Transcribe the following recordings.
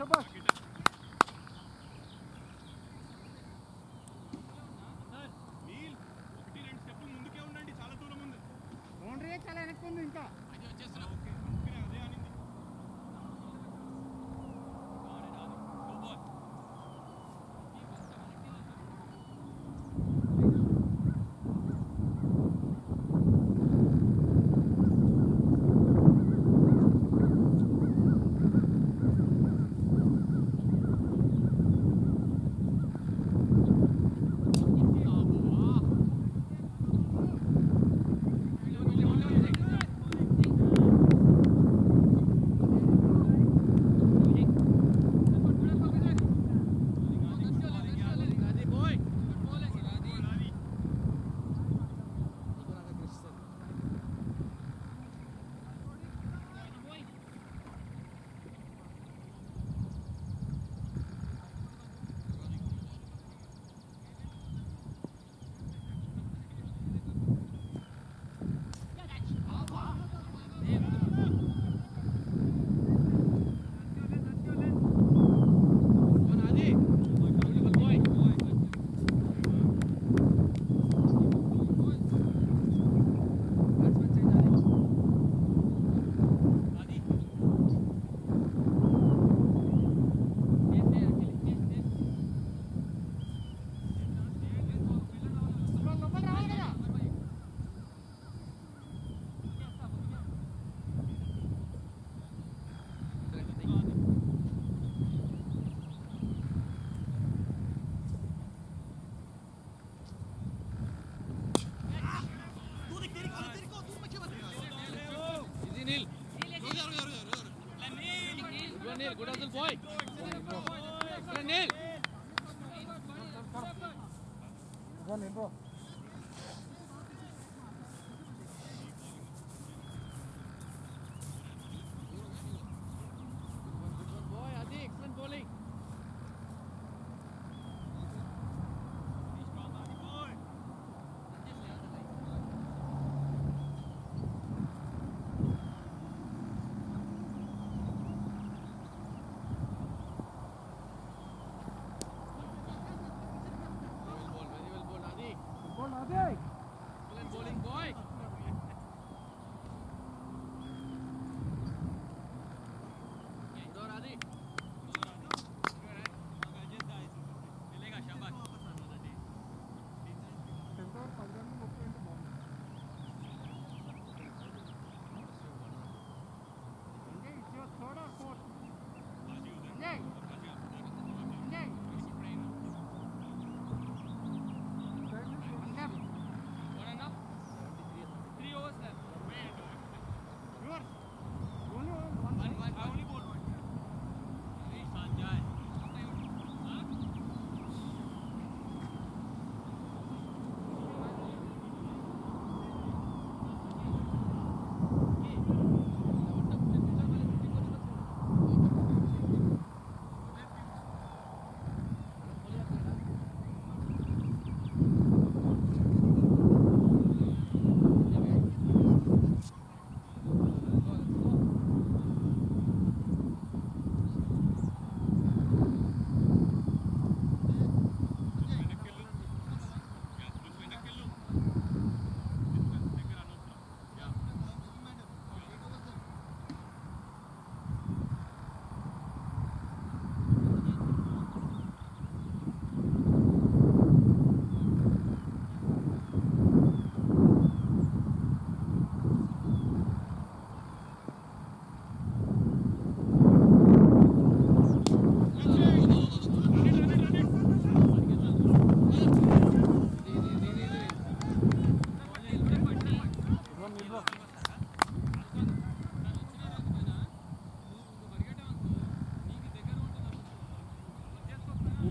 çabuk. 没报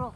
住。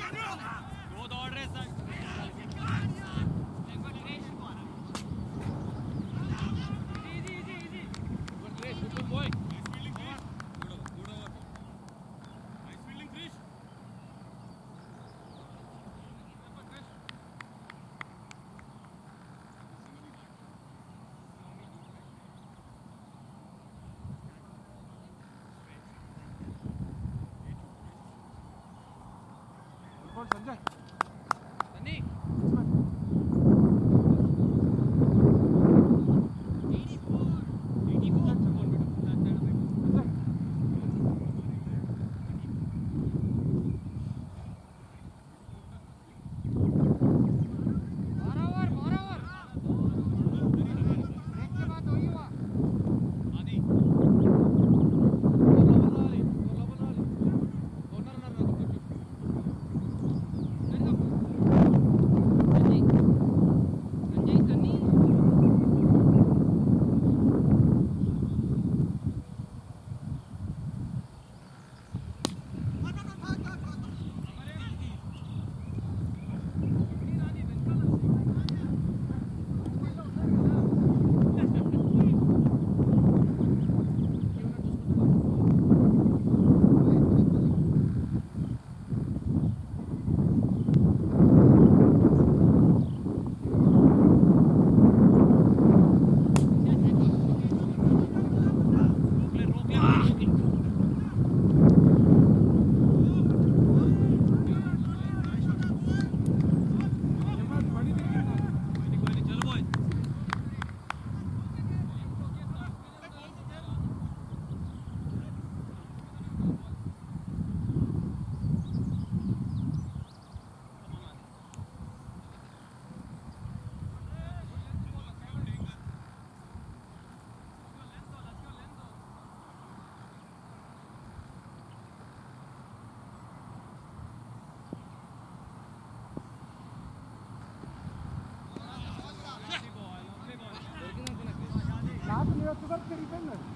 Yeah. 站，站。got to work very well.